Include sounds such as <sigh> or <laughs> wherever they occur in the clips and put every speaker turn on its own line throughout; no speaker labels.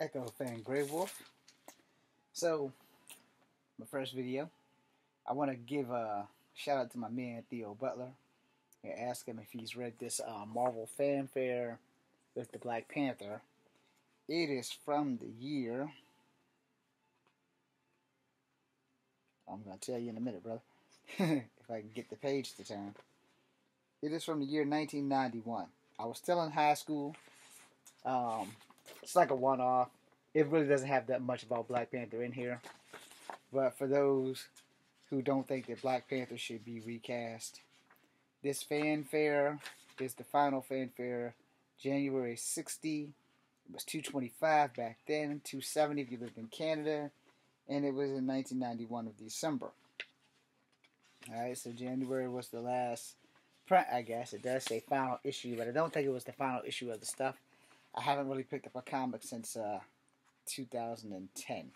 Echo fan Grey Wolf. So, my first video, I want to give a shout out to my man Theo Butler and ask him if he's read this uh, Marvel fanfare with the Black Panther. It is from the year. I'm going to tell you in a minute, brother. <laughs> if I can get the page to turn. It is from the year 1991. I was still in high school. Um, it's like a one-off. It really doesn't have that much about Black Panther in here. But for those who don't think that Black Panther should be recast, this fanfare is the final fanfare, January 60. It was 225 back then, 270 if you lived in Canada, and it was in 1991 of December. Alright, so January was the last print, I guess. It does say final issue, but I don't think it was the final issue of the stuff. I haven't really picked up a comic since uh, 2010.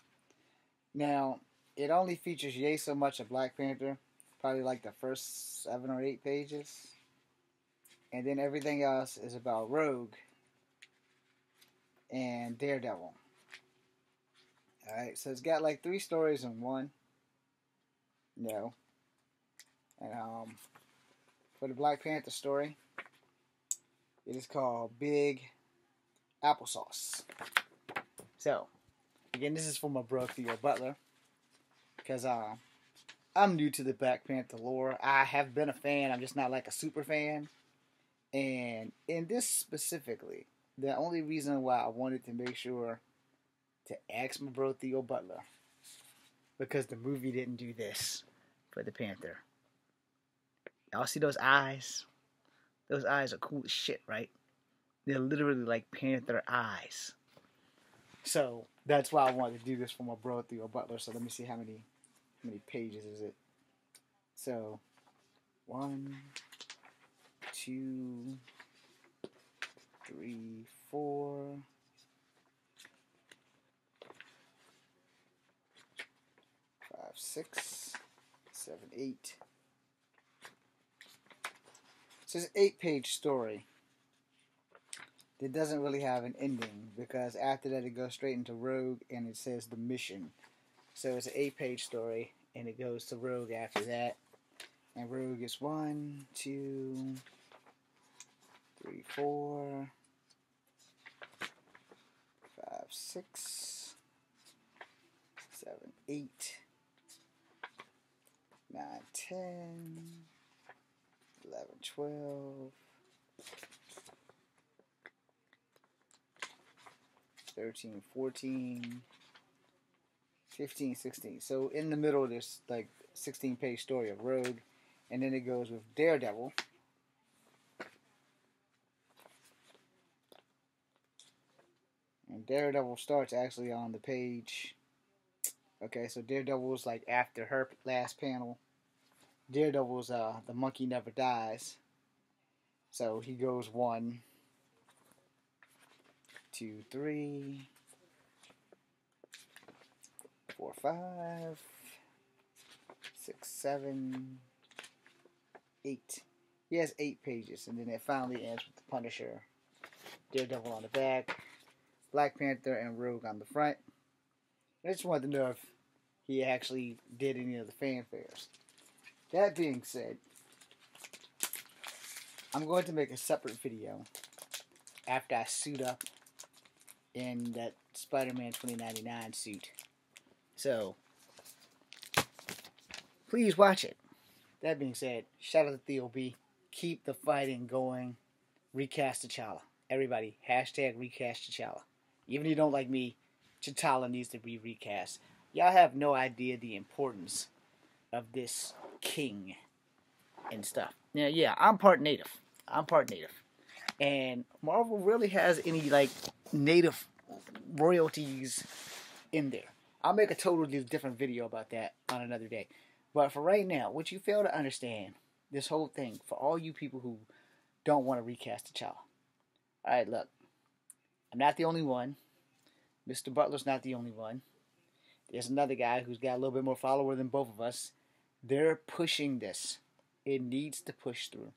Now, it only features yay so much of Black Panther, probably like the first seven or eight pages. And then everything else is about Rogue and Daredevil. Alright, so it's got like three stories in one. No. And um for the Black Panther story, it is called Big Applesauce. So, again, this is for my bro Theo Butler. Because uh, I'm new to the Black Panther lore. I have been a fan, I'm just not like a super fan. And in this specifically, the only reason why I wanted to make sure to ask my bro Theo Butler, because the movie didn't do this for the Panther. Y'all see those eyes? Those eyes are cool as shit, right? They're literally like panther eyes. So that's why I wanted to do this for my bro Theo Butler. So let me see how many how many pages is it. So one, two, three, four. Five, six, seven, eight. It's an eight page story. It doesn't really have an ending because after that it goes straight into Rogue and it says the mission. So it's an eight page story and it goes to Rogue after that. And Rogue is one, two, three, four, five, six, seven, eight, nine, ten. 11, 12, 13, 14, 15, 16. So in the middle, there's like 16 page story of Rogue, and then it goes with Daredevil. And Daredevil starts actually on the page. Okay, so Daredevil was like after her last panel. Daredevil's uh, the monkey never dies. So he goes one, two, three, four, five, six, seven, eight. He has eight pages, and then it finally ends with the Punisher, Daredevil on the back, Black Panther, and Rogue on the front. I just wanted to know if he actually did any of the fanfares. That being said, I'm going to make a separate video after I suit up in that Spider-Man 2099 suit. So, please watch it. That being said, shout out to Theo B. Keep the fighting going. Recast T'Challa. Everybody, hashtag recast T'Challa. Even if you don't like me, T'Challa needs to be recast. Y'all have no idea the importance of this king and stuff. Yeah, yeah, I'm part native. I'm part native. And Marvel really has any like native royalties in there. I'll make a totally different video about that on another day. But for right now, what you fail to understand, this whole thing, for all you people who don't want to recast T'Challa. Alright, look. I'm not the only one. Mr. Butler's not the only one. There's another guy who's got a little bit more follower than both of us. They're pushing this. It needs to push through.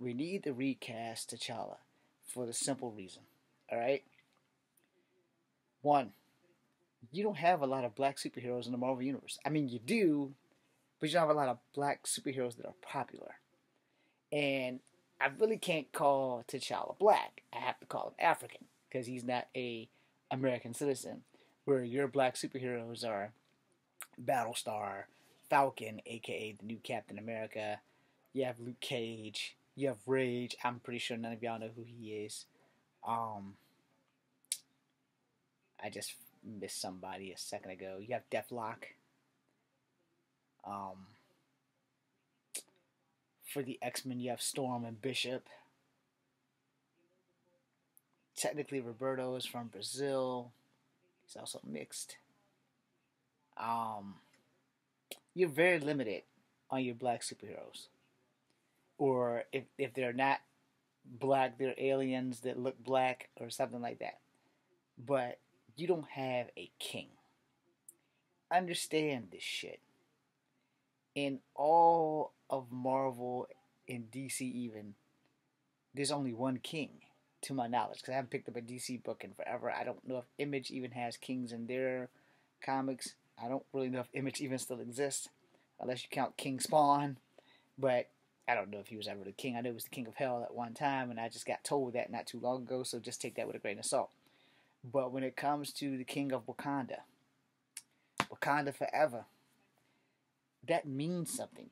We need to recast T'Challa for the simple reason. Alright? One, you don't have a lot of black superheroes in the Marvel Universe. I mean, you do, but you don't have a lot of black superheroes that are popular. And I really can't call T'Challa black. I have to call him African because he's not a American citizen. Where your black superheroes are Battlestar, Falcon, aka the new Captain America. You have Luke Cage. You have Rage. I'm pretty sure none of y'all know who he is. Um, I just missed somebody a second ago. You have Deathlok. Um, for the X Men, you have Storm and Bishop. Technically, Roberto is from Brazil. He's also mixed. Um, you're very limited on your black superheroes. Or if, if they're not black, they're aliens that look black or something like that. But you don't have a king. Understand this shit. In all of Marvel and DC, even, there's only one king, to my knowledge, because I haven't picked up a DC book in forever. I don't know if Image even has kings in their comics. I don't really know if Image even still exists, unless you count King Spawn. But I don't know if he was ever the king. I know he was the king of hell at one time, and I just got told that not too long ago, so just take that with a grain of salt. But when it comes to the king of Wakanda, Wakanda forever, that means something.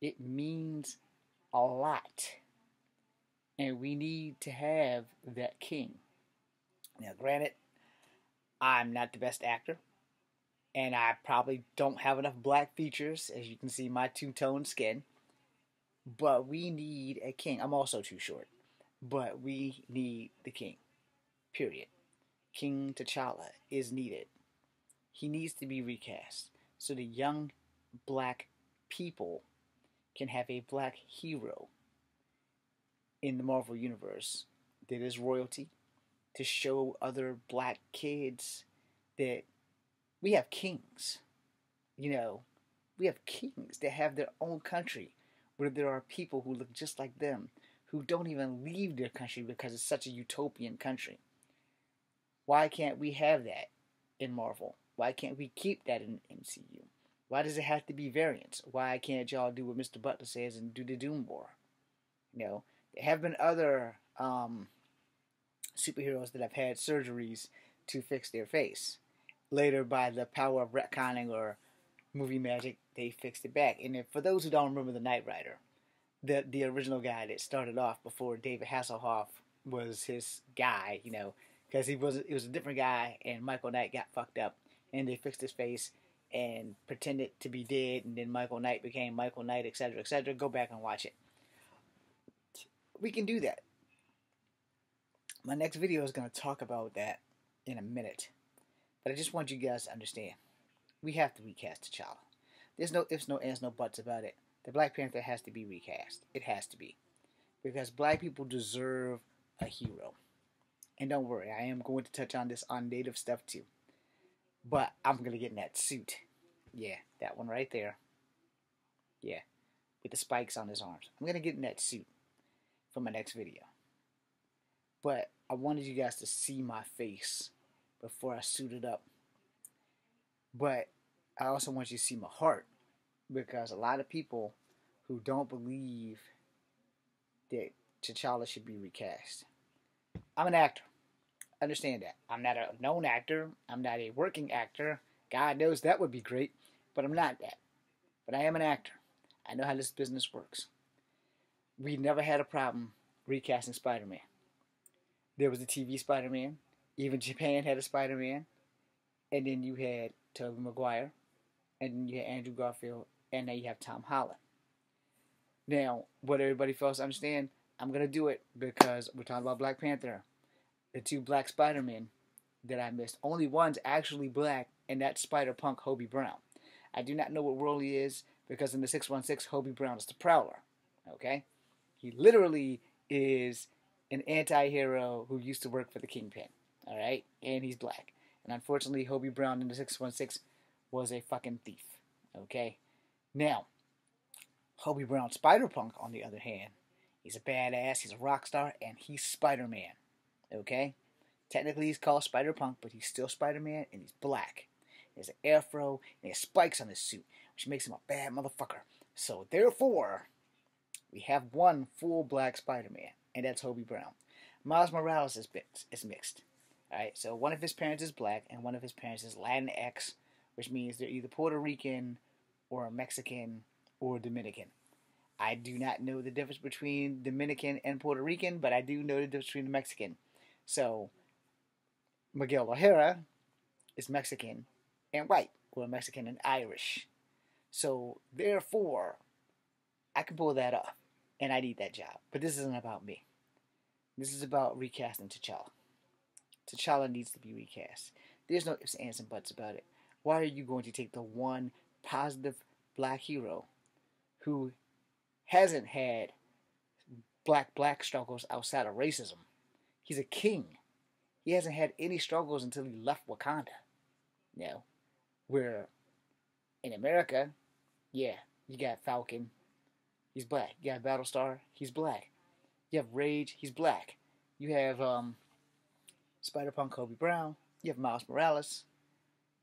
It means a lot. And we need to have that king. Now, granted, I'm not the best actor and I probably don't have enough black features, as you can see my two tone skin. But we need a king. I'm also too short, but we need the king. Period. King T'Challa is needed. He needs to be recast so the young black people can have a black hero in the Marvel Universe that is royalty to show other black kids that we have kings. You know, we have kings that have their own country where there are people who look just like them who don't even leave their country because it's such a utopian country. Why can't we have that in Marvel? Why can't we keep that in MCU? Why does it have to be variants? Why can't y'all do what Mr. Butler says and do the Doom War? You know, there have been other um, superheroes that have had surgeries to fix their face later by the power of retconning or movie magic, they fixed it back. And if, for those who don't remember the Knight Rider, the the original guy that started off before David Hasselhoff was his guy, you know, because he was it was a different guy, and Michael Knight got fucked up, and they fixed his face and pretended to be dead, and then Michael Knight became Michael Knight, etc., etc. Go back and watch it. We can do that. My next video is going to talk about that in a minute. But I just want you guys to understand. We have to recast T'Challa. There's no ifs, no ands, no buts about it. The Black Panther has to be recast. It has to be. Because black people deserve a hero. And don't worry, I am going to touch on this on native stuff too. But I'm going to get in that suit. Yeah, that one right there. Yeah, with the spikes on his arms. I'm going to get in that suit for my next video. But I wanted you guys to see my face before I suited up. But I also want you to see my heart because a lot of people who don't believe that T'Challa should be recast. I'm an actor. Understand that. I'm not a known actor. I'm not a working actor. God knows that would be great, but I'm not that. But I am an actor. I know how this business works. We never had a problem recasting Spider Man. There was the TV Spider Man. Even Japan had a Spider Man, and then you had Tobey Maguire, and then you had Andrew Garfield, and now you have Tom Holland. Now, what everybody fails to understand, I'm gonna do it because we're talking about Black Panther. The two black Spider Men that I missed. Only one's actually black, and that's Spider Punk Hobie Brown. I do not know what role he is because in the 616, Hobie Brown is the Prowler. Okay? He literally is an anti hero who used to work for the Kingpin. All right, and he's black. And unfortunately, Hobie Brown in the 616 was a fucking thief. Okay, now Hobie Brown Spider Punk, on the other hand, he's a badass. He's a rock star, and he's Spider Man. Okay, Technically, he's called Spider Punk, but he's still Spider Man, and he's black. He has an afro, and he has spikes on his suit, which makes him a bad motherfucker. So, therefore, we have one full black Spider Man, and that's Hobie Brown. Miles Morales is. Is mixed. All right, so one of his parents is black, and one of his parents is Latinx, which means they're either Puerto Rican or a Mexican or Dominican. I do not know the difference between Dominican and Puerto Rican, but I do know the difference between Mexican. So, Miguel O'Hara is Mexican and white, or Mexican and Irish. So, therefore, I can pull that off, and I need that job. But this isn't about me. This is about recasting T'Challa. T'Challa needs to be recast. There's no ifs, ands, and buts about it. Why are you going to take the one positive black hero who hasn't had black black struggles outside of racism? He's a king. He hasn't had any struggles until he left Wakanda. You know, where in America, yeah, you got Falcon, he's black. You got Battlestar, he's black. You have Rage, he's black. You have um, Spider Punk Hobie Brown. You have Miles Morales.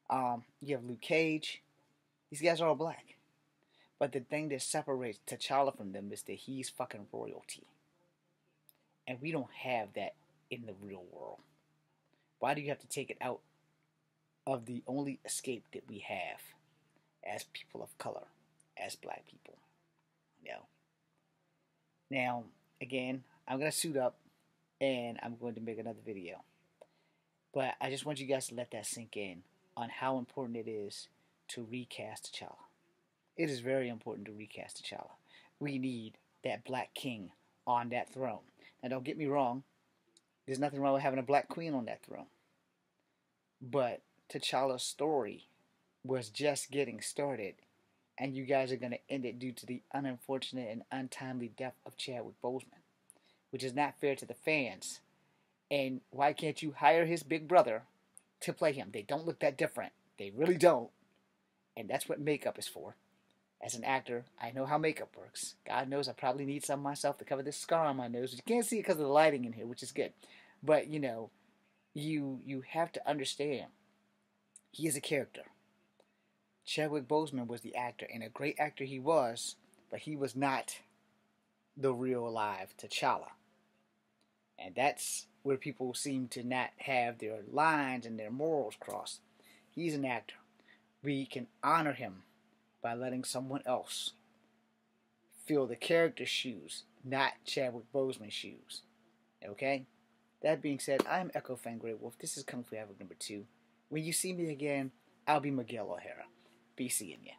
Um, you have Luke Cage. These guys are all black. But the thing that separates T'Challa from them is that he's fucking royalty. And we don't have that in the real world. Why do you have to take it out of the only escape that we have as people of color, as black people? You know? Now, again, I'm going to suit up and I'm going to make another video. But I just want you guys to let that sink in on how important it is to recast T'Challa. It is very important to recast T'Challa. We need that black king on that throne. Now, don't get me wrong, there's nothing wrong with having a black queen on that throne. But T'Challa's story was just getting started, and you guys are going to end it due to the unfortunate and untimely death of Chadwick Boseman, which is not fair to the fans and why can't you hire his big brother to play him? They don't look that different. They really don't. And that's what makeup is for. As an actor, I know how makeup works. God knows I probably need some myself to cover this scar on my nose. You can't see it because of the lighting in here, which is good. But you know, you you have to understand. He is a character. Chadwick Boseman was the actor, and a great actor he was, but he was not the real live T'Challa. And that's where people seem to not have their lines and their morals crossed. He's an actor. We can honor him by letting someone else fill the character's shoes, not Chadwick Boseman's shoes. Okay? That being said, I'm Echo Fan Grey Wolf. This is Kung Fu Havok number two. When you see me again, I'll be Miguel O'Hara. Be seeing you.